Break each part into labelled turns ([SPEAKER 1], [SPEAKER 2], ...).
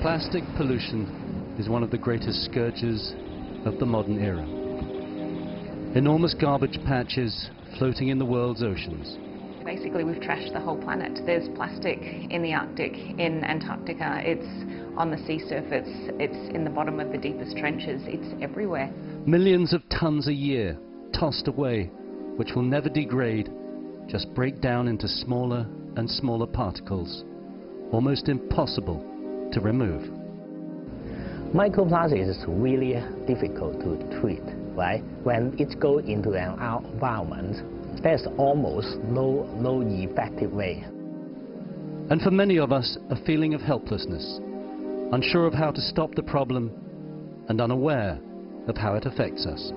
[SPEAKER 1] Plastic pollution is one of the greatest scourges of the modern era. Enormous garbage patches floating in the world's oceans.
[SPEAKER 2] Basically, we've trashed the whole planet. There's plastic in the Arctic, in Antarctica, it's on the sea surface, it's in the bottom of the deepest trenches, it's everywhere.
[SPEAKER 1] Millions of tons a year tossed away, which will never degrade, just break down into smaller and smaller particles, almost impossible to remove.
[SPEAKER 3] Microplastic is really difficult to treat, right? When it goes into an environment, there's almost no, no effective way.
[SPEAKER 1] And for many of us, a feeling of helplessness, unsure of how to stop the problem and unaware of how it affects us.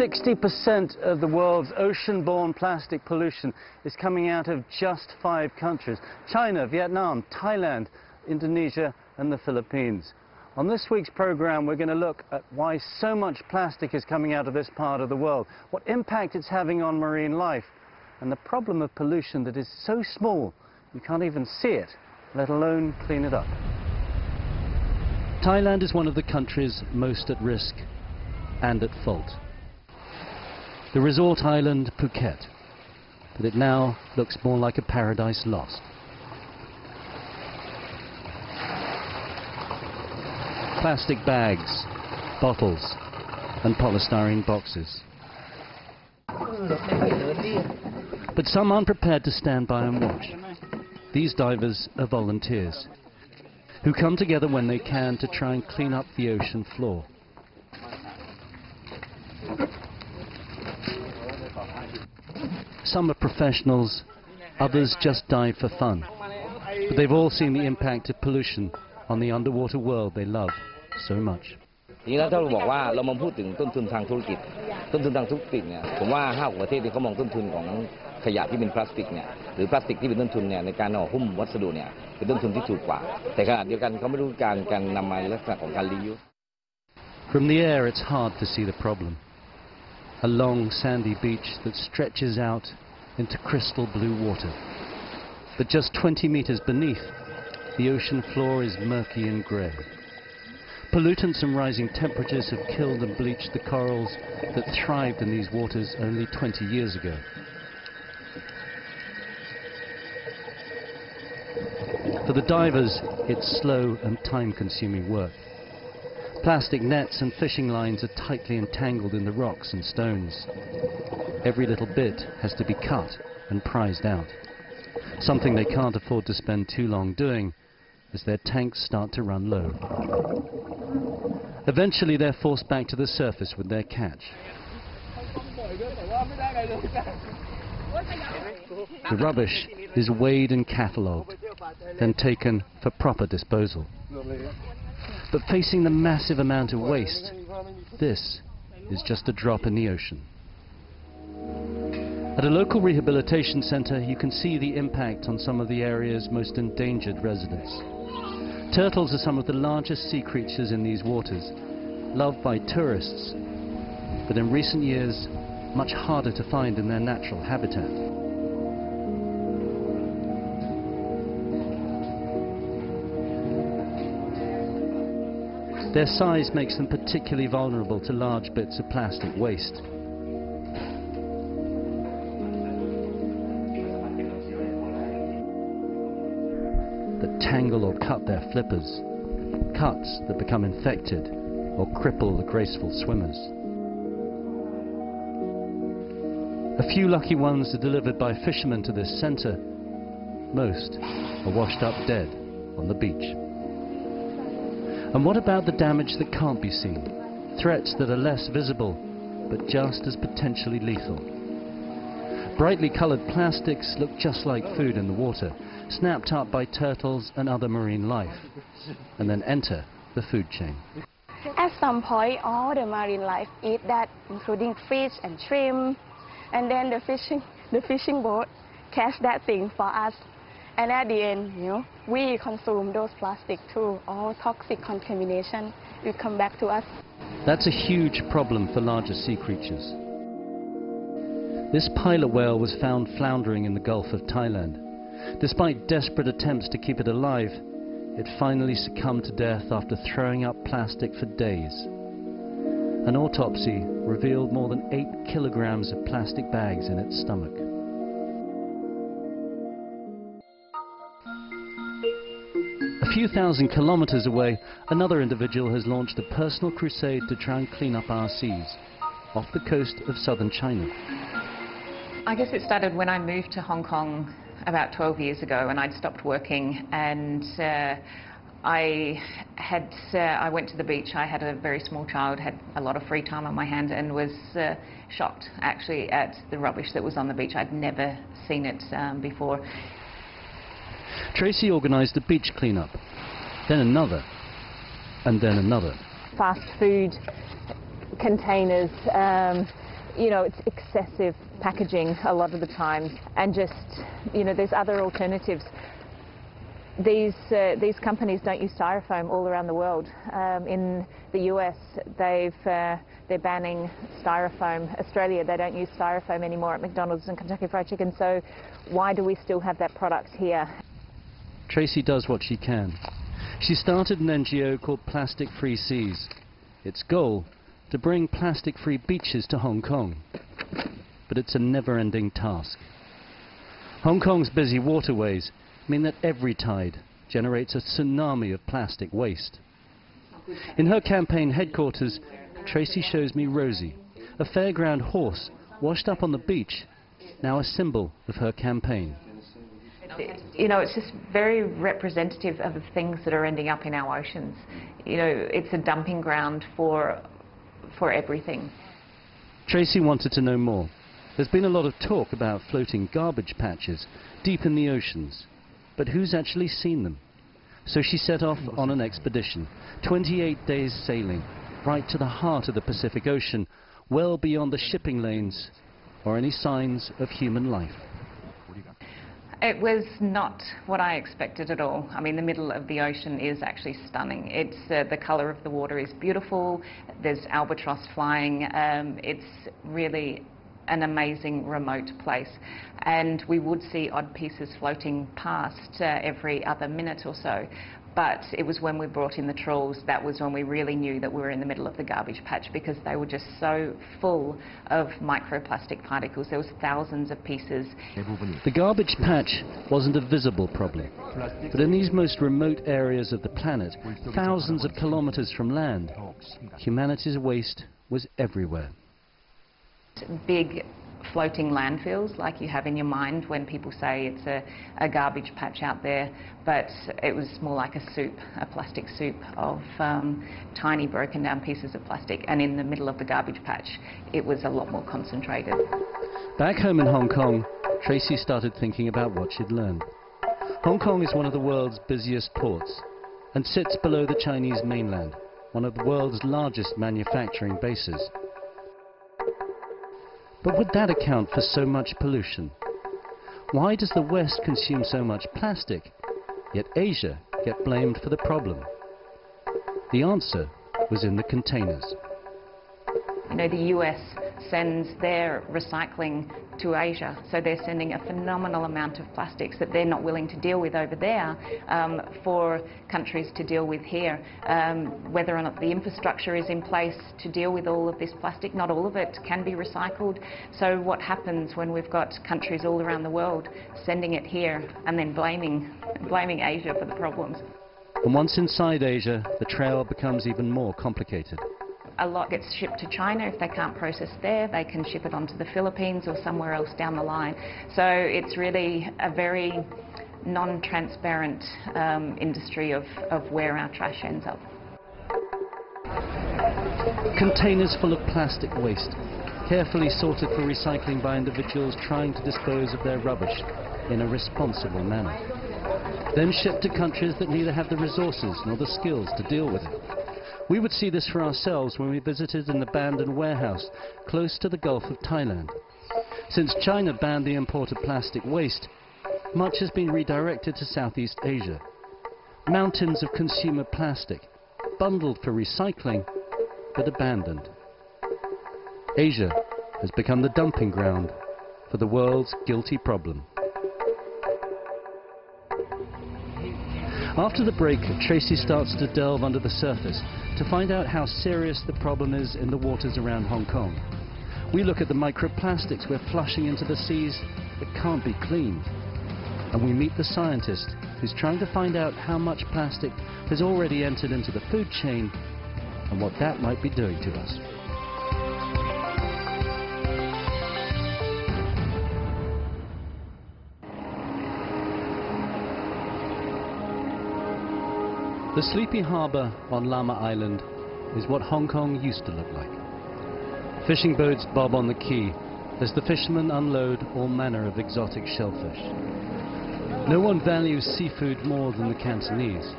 [SPEAKER 1] 60% of the world's ocean-borne plastic pollution is coming out of just five countries. China, Vietnam, Thailand, Indonesia and the Philippines. On this week's program, we're going to look at why so much plastic is coming out of this part of the world, what impact it's having on marine life, and the problem of pollution that is so small you can't even see it, let alone clean it up. Thailand is one of the countries most at risk and at fault the resort island Phuket, but it now looks more like a paradise lost. Plastic bags, bottles and polystyrene boxes. But some aren't prepared to stand by and watch. These divers are volunteers who come together when they can to try and clean up the ocean floor. Some are professionals, others just dive for fun. But they've all seen the impact of pollution on the underwater world they love so much.
[SPEAKER 4] ทีนี้ถ้าเราบอกว่าเรามาพูดถึงต้นทุนทางธุรกิจ ต้นทุนทางธุรกิจเนี่ยผมว่าห้าประเทศที่เขามองต้นทุนของขยะที่เป็นพลาสติกเนี่ยหรือพลาสติกที่เป็นต้นทุนเนี่ยในการเอาหุ้มวัสดุเนี่ยเป็นต้นทุนที่ถูกกว่า แต่ขณะเดียวกันเขาไม่รู้การการนำมาในลักษณะของการรียูส
[SPEAKER 1] From the air it's hard to see the problem. a long sandy beach that stretches out into crystal blue water. But just 20 meters beneath, the ocean floor is murky and grey. Pollutants and rising temperatures have killed and bleached the corals that thrived in these waters only 20 years ago. For the divers, it's slow and time-consuming work. Plastic nets and fishing lines are tightly entangled in the rocks and stones. Every little bit has to be cut and prized out, something they can't afford to spend too long doing as their tanks start to run low. Eventually they're forced back to the surface with their catch. The rubbish is weighed and catalogued, then taken for proper disposal. But facing the massive amount of waste, this is just a drop in the ocean. At a local rehabilitation centre, you can see the impact on some of the area's most endangered residents. Turtles are some of the largest sea creatures in these waters, loved by tourists, but in recent years, much harder to find in their natural habitat. Their size makes them particularly vulnerable to large bits of plastic waste. That tangle or cut their flippers, cuts that become infected or cripple the graceful swimmers. A few lucky ones are delivered by fishermen to this centre. Most are washed up dead on the beach. And what about the damage that can't be seen? Threats that are less visible, but just as potentially lethal. Brightly coloured plastics look just like food in the water, snapped up by turtles and other marine life, and then enter the food chain.
[SPEAKER 5] At some point, all the marine life eat that, including fish and shrimp, and then the fishing, the fishing boat catch that thing for us and at the end, you know, we consume those plastic too. All toxic contamination will come back to us.
[SPEAKER 1] That's a huge problem for larger sea creatures. This pilot whale was found floundering in the Gulf of Thailand. Despite desperate attempts to keep it alive, it finally succumbed to death after throwing up plastic for days. An autopsy revealed more than 8 kilograms of plastic bags in its stomach. Few thousand kilometers away, another individual has launched a personal crusade to try and clean up our seas off the coast of southern China.
[SPEAKER 2] I guess it started when I moved to Hong Kong about 12 years ago and I'd stopped working and uh, I had uh, I went to the beach. I had a very small child, had a lot of free time on my hand, and was uh, shocked actually at the rubbish that was on the beach. I'd never seen it um, before.
[SPEAKER 1] Tracy organised a beach cleanup, then another, and then another.
[SPEAKER 6] Fast food containers. Um, you know, it's excessive packaging a lot of the time, and just, you know, there's other alternatives. These, uh, these companies don't use styrofoam all around the world. Um, in the US, they've, uh, they're banning styrofoam. Australia, they don't use styrofoam anymore at McDonald's and Kentucky Fried Chicken, so why do we still have that product here?
[SPEAKER 1] Tracy does what she can. She started an NGO called Plastic Free Seas. Its goal to bring plastic-free beaches to Hong Kong. But it's a never-ending task. Hong Kong's busy waterways mean that every tide generates a tsunami of plastic waste. In her campaign headquarters, Tracy shows me Rosie, a fairground horse washed up on the beach, now a symbol of her campaign.
[SPEAKER 2] You know, it's just very representative of the things that are ending up in our oceans. You know, it's a dumping ground for for everything.
[SPEAKER 1] Tracy wanted to know more. There's been a lot of talk about floating garbage patches deep in the oceans, but who's actually seen them? So she set off on an expedition, 28 days sailing, right to the heart of the Pacific Ocean, well beyond the shipping lanes or any signs of human life.
[SPEAKER 2] It was not what I expected at all. I mean, the middle of the ocean is actually stunning. It's uh, the colour of the water is beautiful. There's albatross flying. Um, it's really an amazing remote place. And we would see odd pieces floating past uh, every other minute or so. But it was when we brought in the trawls that was when we really knew that we were in the middle of the garbage patch because they were just so full of microplastic particles. There was thousands of pieces.
[SPEAKER 1] The garbage patch wasn't a visible problem. But in these most remote areas of the planet, thousands of kilometers from land, humanity's waste was everywhere.
[SPEAKER 2] Big floating landfills like you have in your mind when people say it's a, a, garbage patch out there, but it was more like a soup, a plastic soup of um, tiny broken down pieces of plastic, and in the middle of the garbage patch, it was a lot more concentrated.
[SPEAKER 1] Back home in Hong Kong, Tracy started thinking about what she'd learned. Hong Kong is one of the world's busiest ports and sits below the Chinese mainland, one of the world's largest manufacturing bases. But would that account for so much pollution? Why does the West consume so much plastic, yet Asia get blamed for the problem? The answer was in the containers.
[SPEAKER 2] You know, the US sends their recycling to Asia, so they're sending a phenomenal amount of plastics that they're not willing to deal with over there um, for countries to deal with here. Um, whether or not the infrastructure is in place to deal with all of this plastic, not all of it can be recycled. So what happens when we've got countries all around the world sending it here and then blaming, blaming Asia for the problems?
[SPEAKER 1] And once inside Asia, the trail becomes even more complicated
[SPEAKER 2] a lot gets shipped to China. If they can't process there, they can ship it onto the Philippines or somewhere else down the line. So it's really a very non-transparent um, industry of, of where our trash ends up.
[SPEAKER 1] Containers full of plastic waste, carefully sorted for recycling by individuals trying to dispose of their rubbish in a responsible manner. Then shipped to countries that neither have the resources nor the skills to deal with it. We would see this for ourselves when we visited an abandoned warehouse close to the Gulf of Thailand. Since China banned the import of plastic waste, much has been redirected to Southeast Asia. Mountains of consumer plastic, bundled for recycling, but abandoned. Asia has become the dumping ground for the world's guilty problem. After the break, Tracy starts to delve under the surface to find out how serious the problem is in the waters around Hong Kong. We look at the microplastics we're flushing into the seas that can't be cleaned. And we meet the scientist who's trying to find out how much plastic has already entered into the food chain and what that might be doing to us. The sleepy harbour on Lama Island is what Hong Kong used to look like. Fishing boats bob on the quay as the fishermen unload all manner of exotic shellfish. No one values seafood more than the Cantonese,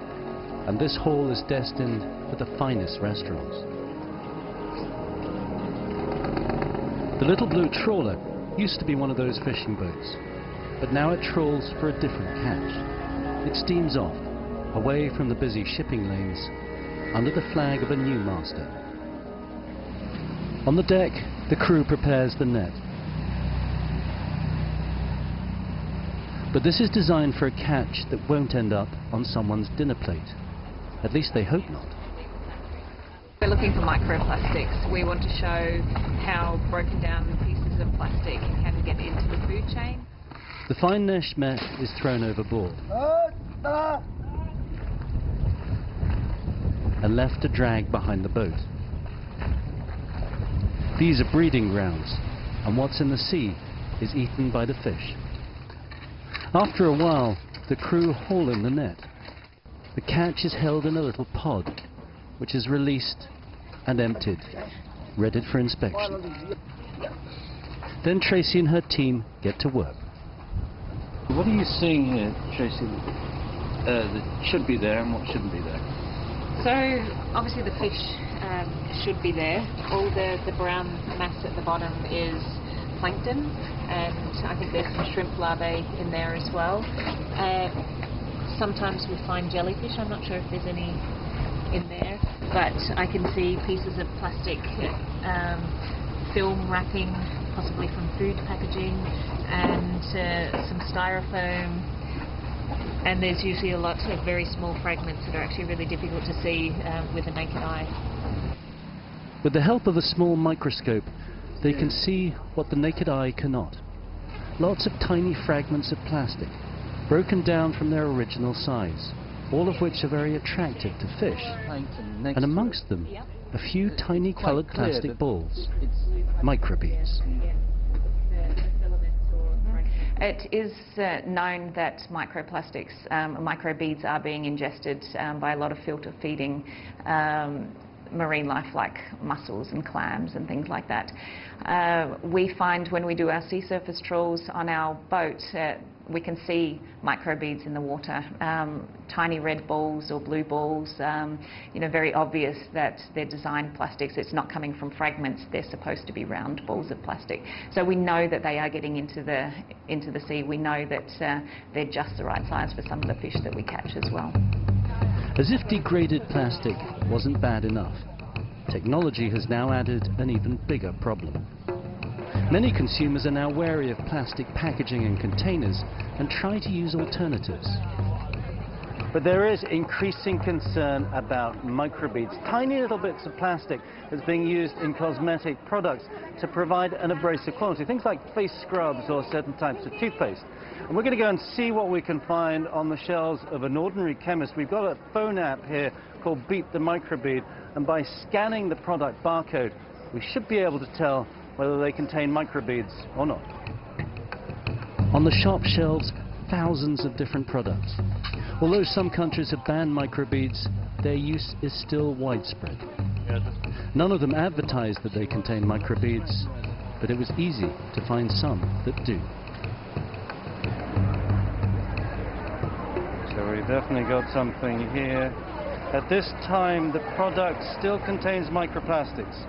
[SPEAKER 1] and this haul is destined for the finest restaurants. The little blue trawler used to be one of those fishing boats, but now it trawls for a different catch. It steams off, away from the busy shipping lanes, under the flag of a new master. On the deck, the crew prepares the net. But this is designed for a catch that won't end up on someone's dinner plate. At least they hope not.
[SPEAKER 2] We're looking for microplastics. We want to show how broken down pieces of plastic can get into the food chain.
[SPEAKER 1] The fine mesh net is thrown overboard and left to drag behind the boat. These are breeding grounds, and what's in the sea is eaten by the fish. After a while, the crew haul in the net. The catch is held in a little pod, which is released and emptied, ready for inspection. Then Tracy and her team get to work.
[SPEAKER 7] What are you seeing here, Tracy, uh, that should be there and what shouldn't be there?
[SPEAKER 6] So obviously the fish um, should be there. All the, the brown mass at the bottom is plankton and I think there's some shrimp larvae in there as well. Uh, sometimes we find jellyfish, I'm not sure if there's any in there, but I can see pieces of plastic um, film wrapping, possibly from food packaging, and uh, some styrofoam, and there's usually a lot of very small fragments that are actually really difficult to see um, with the naked eye.
[SPEAKER 1] With the help of a small microscope, they can see what the naked eye cannot. Lots of tiny fragments of plastic, broken down from their original size, all of which are very attractive to fish. And amongst them, a few tiny coloured plastic balls, microbeads.
[SPEAKER 2] It is uh, known that microplastics, um, microbeads are being ingested um, by a lot of filter feeding um, marine life like mussels and clams and things like that. Uh, we find when we do our sea surface trawls on our boat, uh, we can see microbeads in the water, um, tiny red balls or blue balls, um, you know, very obvious that they're designed plastics. It's not coming from fragments, they're supposed to be round balls of plastic. So we know that they are getting into the, into the sea. We know that uh, they're just the right size for some of the fish that we catch as well.
[SPEAKER 1] As if degraded plastic wasn't bad enough, technology has now added an even bigger problem. Many consumers are now wary of plastic packaging and containers and try to use alternatives.
[SPEAKER 7] But there is increasing concern about microbeads, tiny little bits of plastic that's being used in cosmetic products to provide an abrasive quality, things like face scrubs or certain types of toothpaste. And we're going to go and see what we can find on the shelves of an ordinary chemist. We've got a phone app here called Beat the Microbead, and by scanning the product barcode, we should be able to tell whether they contain microbeads or not.
[SPEAKER 1] On the shop shelves, thousands of different products. Although some countries have banned microbeads, their use is still widespread. None of them advertise that they contain microbeads, but it was easy to find some that do.
[SPEAKER 7] So we definitely got something here. At this time, the product still contains microplastics.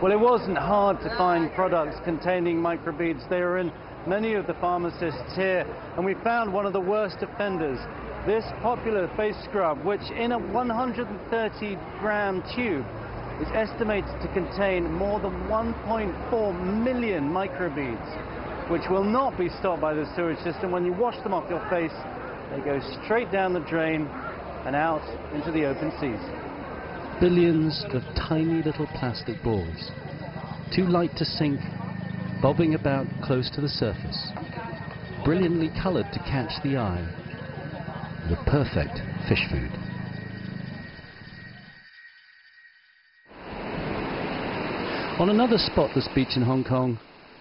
[SPEAKER 7] Well, it wasn't hard to find products containing microbeads. They are in many of the pharmacists here, and we found one of the worst offenders. This popular face scrub, which in a 130 gram tube is estimated to contain more than 1.4 million microbeads, which will not be stopped by the sewage system. When you wash them off your face, they go straight down the drain and out into the open seas.
[SPEAKER 1] Billions of tiny little plastic balls, too light to sink, bobbing about close to the surface, brilliantly coloured to catch the eye, the perfect fish food. On another spotless beach in Hong Kong,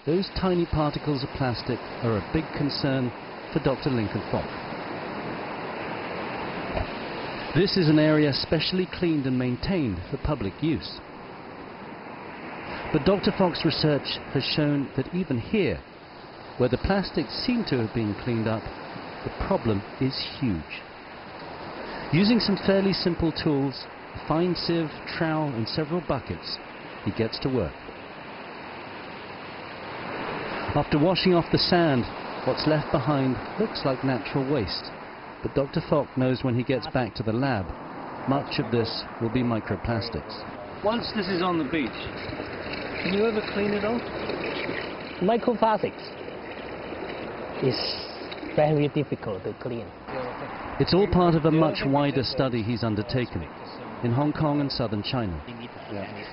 [SPEAKER 1] those tiny particles of plastic are a big concern for Dr. Lincoln Fok. This is an area specially cleaned and maintained for public use. But Dr. Fok's research has shown that even here, where the plastics seem to have been cleaned up, the problem is huge. Using some fairly simple tools, a fine sieve, trowel and several buckets, he gets to work. After washing off the sand, what's left behind looks like natural waste. But Dr. Fok knows when he gets back to the lab, much of this will be microplastics.
[SPEAKER 7] Once this is on the beach, can you ever clean it off?
[SPEAKER 3] Microplastics is very difficult to clean.
[SPEAKER 1] It's all part of a much wider study he's undertaken in Hong Kong and southern China.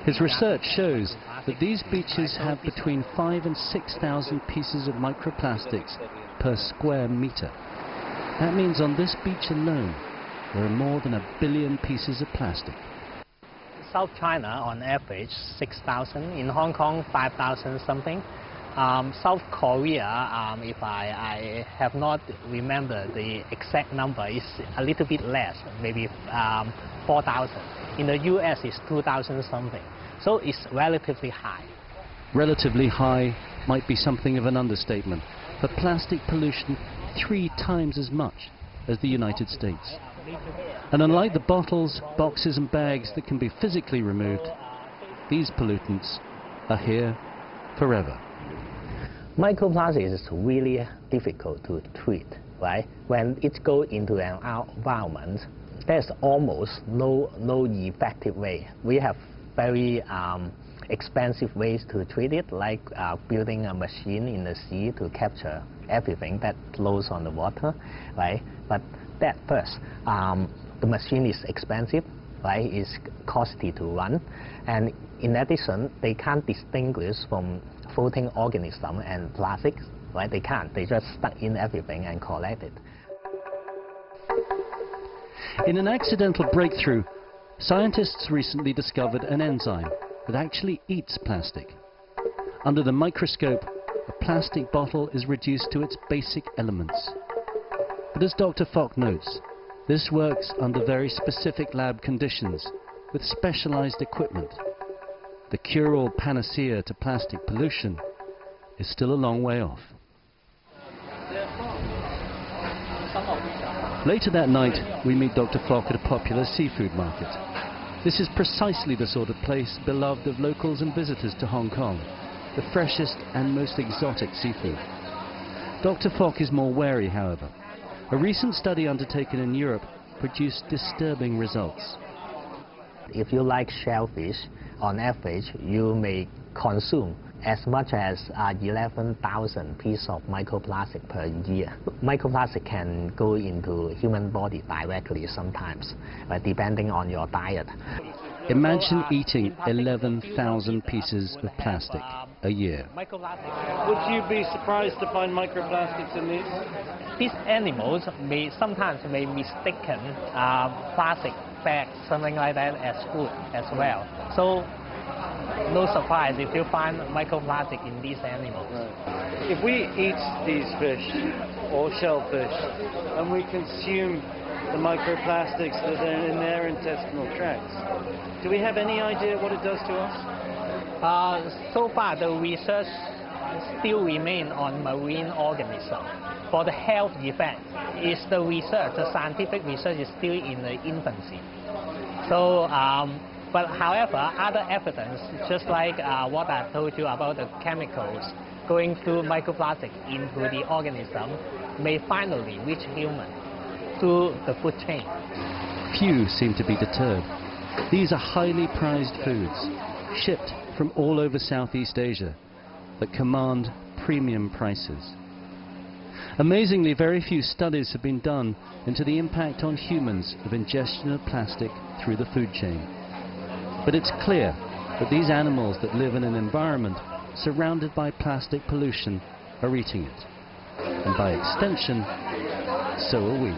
[SPEAKER 1] His research shows that these beaches have between 5 and 6,000 pieces of microplastics per square meter. That means on this beach alone, there are more than a billion pieces of plastic.
[SPEAKER 3] South China, on average, 6,000. In Hong Kong, 5,000 something. Um, South Korea, um, if I, I, have not remembered the exact number, is a little bit less, maybe um, 4,000. In the US, it's 2,000 something. So it's relatively high.
[SPEAKER 1] Relatively high might be something of an understatement, but plastic pollution three times as much as the United States. And unlike the bottles, boxes and bags that can be physically removed, these pollutants are here forever.
[SPEAKER 3] Microplastics is really difficult to treat, right? When it goes into an environment, there's almost no, no effective way. We have very um, expensive ways to treat it, like uh, building a machine in the sea to capture everything that flows on the water, right? But that first, um, the machine is expensive, right? It's costly to run, and in addition, they can't distinguish from floating organism and plastics, right? They can't. They just stuck in everything and collect it.
[SPEAKER 1] In an accidental breakthrough, scientists recently discovered an enzyme that actually eats plastic. Under the microscope, a plastic bottle is reduced to its basic elements. But as Dr. Fok notes, this works under very specific lab conditions with specialized equipment. The cure-all panacea to plastic pollution is still a long way off. Later that night, we meet Dr. Fok at a popular seafood market. This is precisely the sort of place beloved of locals and visitors to Hong Kong, the freshest and most exotic seafood. Dr. Fok is more wary, however. A recent study undertaken in Europe produced disturbing results.
[SPEAKER 3] If you like shellfish, on average, you may consume as much as uh, 11,000 pieces of microplastic per year. Microplastic can go into human body directly sometimes, uh, depending on your diet.
[SPEAKER 1] Imagine eating 11,000 pieces of plastic a year.
[SPEAKER 7] Would you be surprised to find microplastics in these?
[SPEAKER 3] These animals may sometimes may mistaken uh, plastic bags, something like that, as food as well. So no surprise if you find microplastic in these animals.
[SPEAKER 7] Right. If we eat these fish or shellfish and we consume the microplastics that are in their intestinal tracts, do we have any idea what it does to us?
[SPEAKER 3] Uh, so far, the research still remain on marine organisms. For the health effect, is the research, the scientific research is still in the infancy. So um, but however, other evidence, just like uh, what I told you about the chemicals going through microplastic into the organism, may finally reach human through the food chain.
[SPEAKER 1] Few seem to be deterred. These are highly prized foods, shipped from all over Southeast Asia, that command premium prices. Amazingly, very few studies have been done into the impact on humans of ingestion of plastic through the food chain. But it's clear that these animals that live in an environment surrounded by plastic pollution are eating it. And by extension, so are we.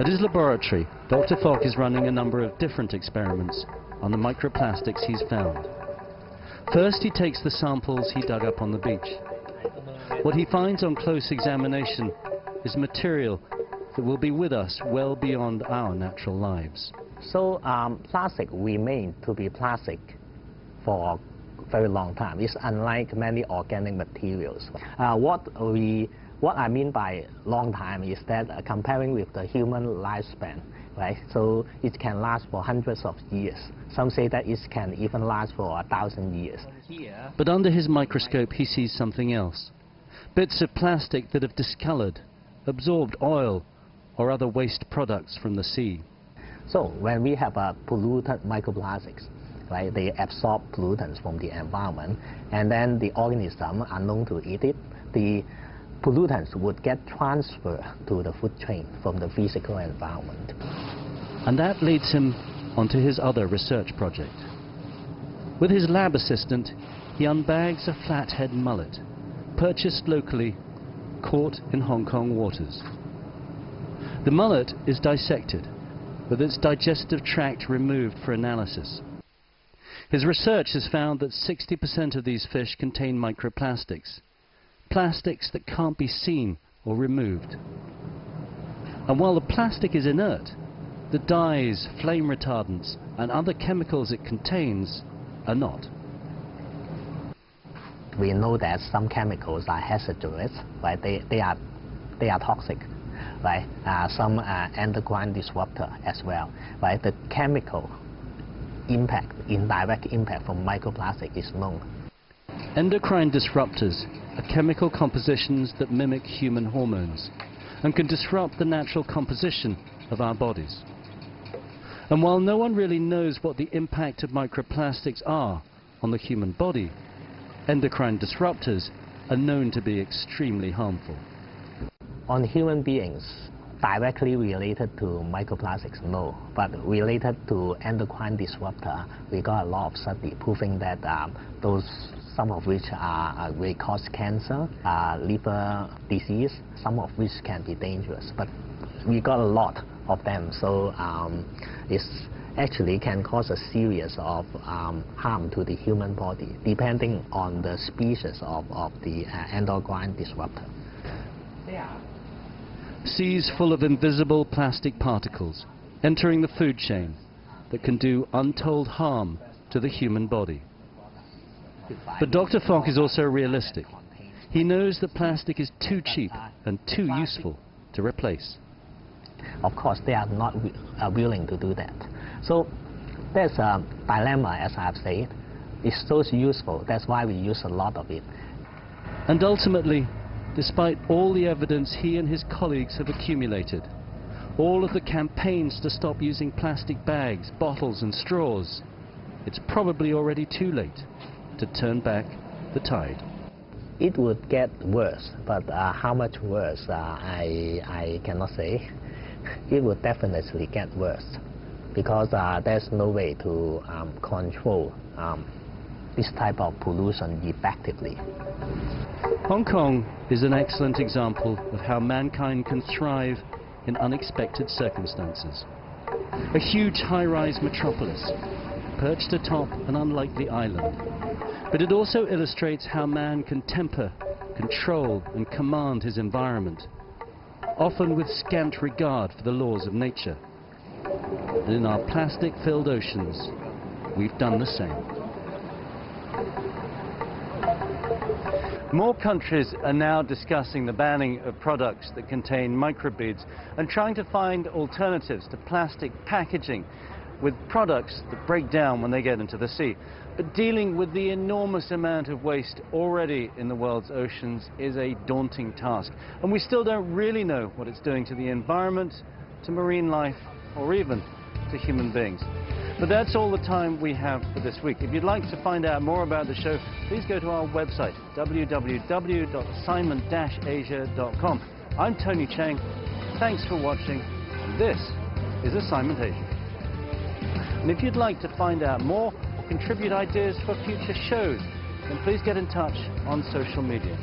[SPEAKER 1] At his laboratory, Dr. Fok is running a number of different experiments on the microplastics he's found. First, he takes the samples he dug up on the beach. What he finds on close examination is material that will be with us well beyond our natural lives.
[SPEAKER 3] So um, plastic remains to be plastic for a very long time. It's unlike many organic materials. Uh, what we what I mean by long time is that uh, comparing with the human lifespan, right? So it can last for hundreds of years. Some say that it can even last for a thousand years.
[SPEAKER 1] But under his microscope, he sees something else. Bits of plastic that have discolored, absorbed oil or other waste products from the sea.
[SPEAKER 3] So when we have uh, a polluted microplastics, right, they absorb pollutants from the environment, and then the organism are known to eat it. The pollutants would get transferred to the food chain from the physical environment.
[SPEAKER 1] And that leads him onto his other research project. With his lab assistant, he unbags a flathead mullet, purchased locally, caught in Hong Kong waters. The mullet is dissected, with its digestive tract removed for analysis. His research has found that 60% of these fish contain microplastics, plastics that can't be seen or removed. And while the plastic is inert, the dyes, flame retardants, and other chemicals it contains are not.
[SPEAKER 3] We know that some chemicals are hazardous, right? They, they, are, they are toxic, right? Uh, some uh, endocrine disruptor as well, right? The chemical impact, indirect impact from microplastic is known.
[SPEAKER 1] Endocrine disruptors are chemical compositions that mimic human hormones and can disrupt the natural composition of our bodies. And while no one really knows what the impact of microplastics are on the human body, endocrine disruptors are known to be extremely harmful.
[SPEAKER 3] On human beings, directly related to microplastics, no. But related to endocrine disruptor, we got a lot of study proving that um, those some of which are, uh, may cause cancer, uh, liver disease, some of which can be dangerous. But we got a lot of them, so um, it's actually can cause a series of um, harm to the human body, depending on the species of, of the uh, endocrine disruptor.
[SPEAKER 1] Seas full of invisible plastic particles entering the food chain that can do untold harm to the human body. But Dr. Fok is also realistic. He knows that plastic is too cheap and too useful to replace.
[SPEAKER 3] Of course, they are not uh, willing to do that. So there's a dilemma, as I've said. It's so useful, that's why we use a lot of it.
[SPEAKER 1] And ultimately, despite all the evidence he and his colleagues have accumulated, all of the campaigns to stop using plastic bags, bottles and straws, it's probably already too late to turn back the tide.
[SPEAKER 3] It would get worse, but uh, how much worse, uh, I, I cannot say. It would definitely get worse because uh, there's no way to um, control um, this type of pollution effectively.
[SPEAKER 1] Hong Kong is an excellent example of how mankind can thrive in unexpected circumstances. A huge high-rise metropolis, perched atop an unlikely island. But it also illustrates how man can temper, control and command his environment, often with scant regard for the laws of nature. And in our plastic-filled oceans, we've done the same.
[SPEAKER 7] More countries are now discussing the banning of products that contain microbeads and trying to find alternatives to plastic packaging with products that break down when they get into the sea. But dealing with the enormous amount of waste already in the world's oceans is a daunting task. And we still don't really know what it's doing to the environment
[SPEAKER 1] to marine life or even to human beings. But that's all the time we have for this week. If you'd like to find out more about the show, please go to our website, www.simon-asia.com. I'm Tony Cheng. Thanks for watching. This is Assignment Asia. And if you'd like to find out more or contribute ideas for future shows, then please get in touch on social media.